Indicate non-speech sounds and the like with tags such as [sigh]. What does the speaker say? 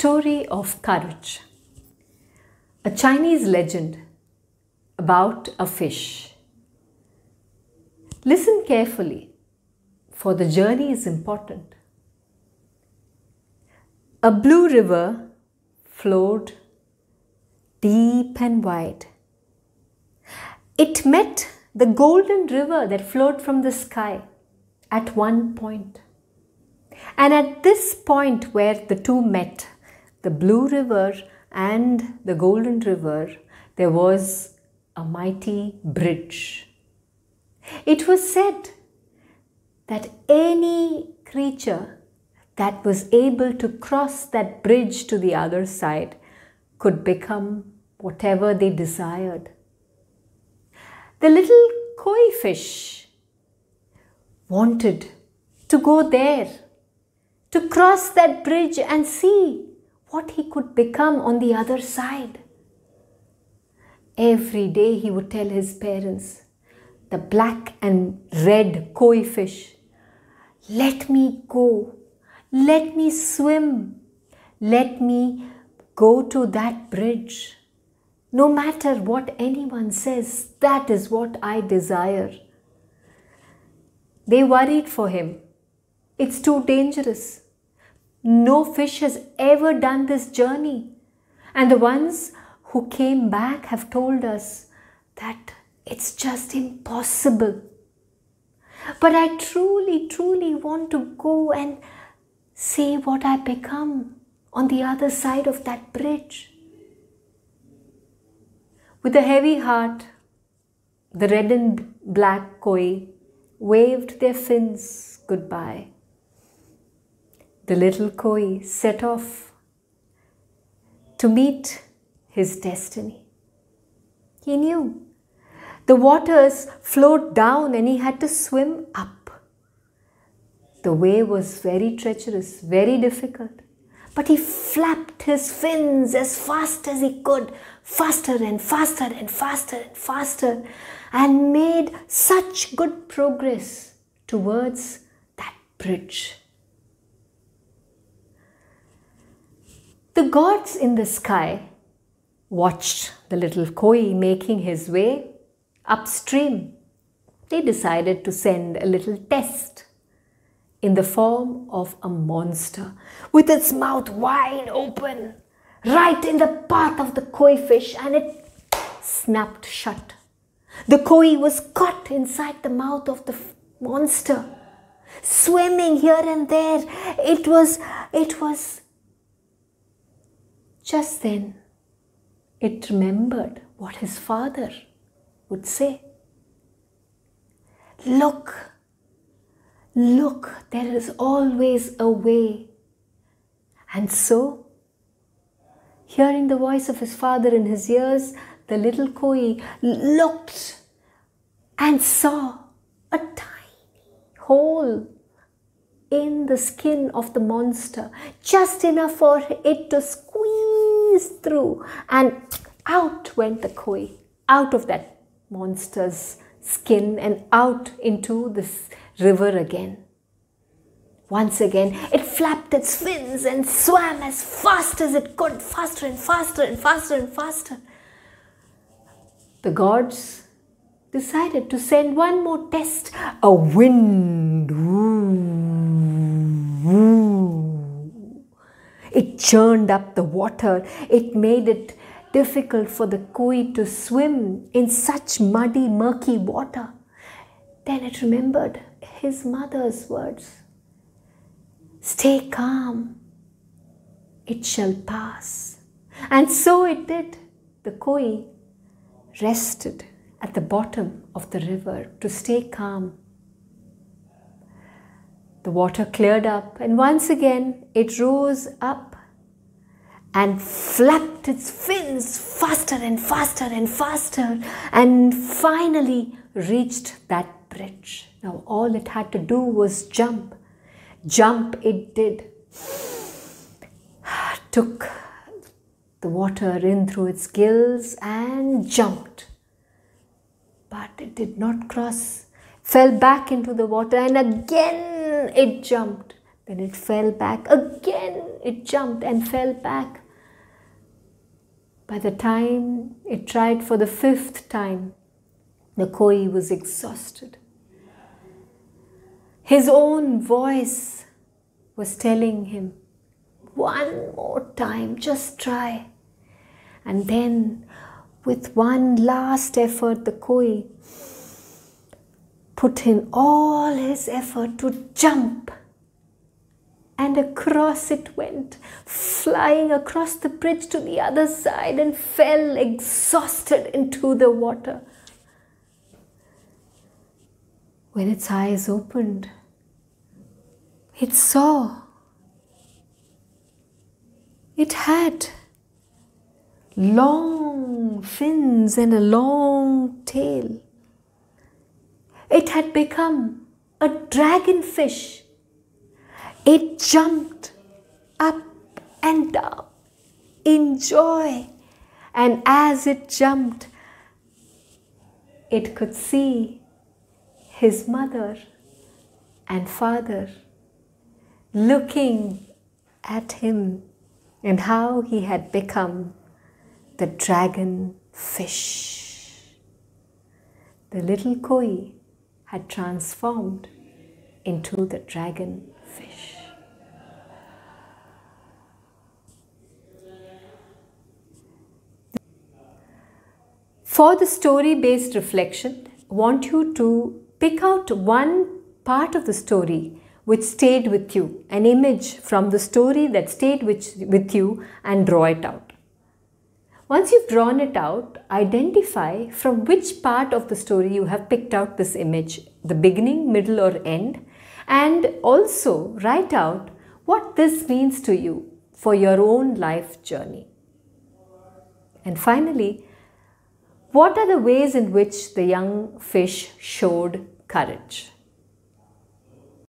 story of courage. A Chinese legend about a fish. Listen carefully, for the journey is important. A blue river flowed deep and wide. It met the golden river that flowed from the sky at one point. And at this point where the two met, the Blue River and the Golden River, there was a mighty bridge. It was said that any creature that was able to cross that bridge to the other side could become whatever they desired. The little koi fish wanted to go there to cross that bridge and see what he could become on the other side. Every day he would tell his parents, the black and red koi fish, let me go, let me swim, let me go to that bridge. No matter what anyone says, that is what I desire. They worried for him it's too dangerous. No fish has ever done this journey. And the ones who came back have told us that it's just impossible. But I truly, truly want to go and see what I become on the other side of that bridge. With a heavy heart, the red and black koi waved their fins goodbye the little koi set off to meet his destiny. He knew the waters flowed down and he had to swim up. The way was very treacherous, very difficult. But he flapped his fins as fast as he could, faster and faster and faster and faster, and made such good progress towards that bridge. The gods in the sky watched the little koi making his way upstream. They decided to send a little test in the form of a monster with its mouth wide open right in the path of the koi fish and it snapped shut. The koi was caught inside the mouth of the monster, swimming here and there. It was, it was just then, it remembered what his father would say. Look, look, there is always a way. And so, hearing the voice of his father in his ears, the little koi looked and saw a tiny hole in the skin of the monster, just enough for it to squeeze through, and out went the koi, out of that monster's skin and out into this river again. Once again, it flapped its fins and swam as fast as it could, faster and faster and faster and faster. The gods decided to send one more test a wind. It churned up the water. It made it difficult for the koi to swim in such muddy, murky water. Then it remembered his mother's words Stay calm, it shall pass. And so it did. The koi rested at the bottom of the river to stay calm. The water cleared up, and once again it rose up and flapped its fins faster and faster and faster, and finally reached that bridge. Now, all it had to do was jump. Jump it did. [sighs] Took the water in through its gills and jumped but it did not cross, fell back into the water, and it jumped. Then it fell back again it jumped and fell back. By the time it tried for the fifth time, the koi was exhausted. His own voice was telling him, One more time, just try. And then, with one last effort, the koi put in all his effort to jump. And across it went, flying across the bridge to the other side and fell exhausted into the water. When its eyes opened, it saw it had long fins and a long tail. It had become a dragonfish. It jumped up and down in joy. And as it jumped, it could see his mother and father looking at him and how he had become the dragon fish. The little koi had transformed into the dragon fish. For the story based reflection, I want you to pick out one part of the story which stayed with you, an image from the story that stayed with, with you, and draw it out. Once you've drawn it out, identify from which part of the story you have picked out this image, the beginning, middle, or end, and also write out what this means to you for your own life journey. And finally, what are the ways in which the young fish showed courage?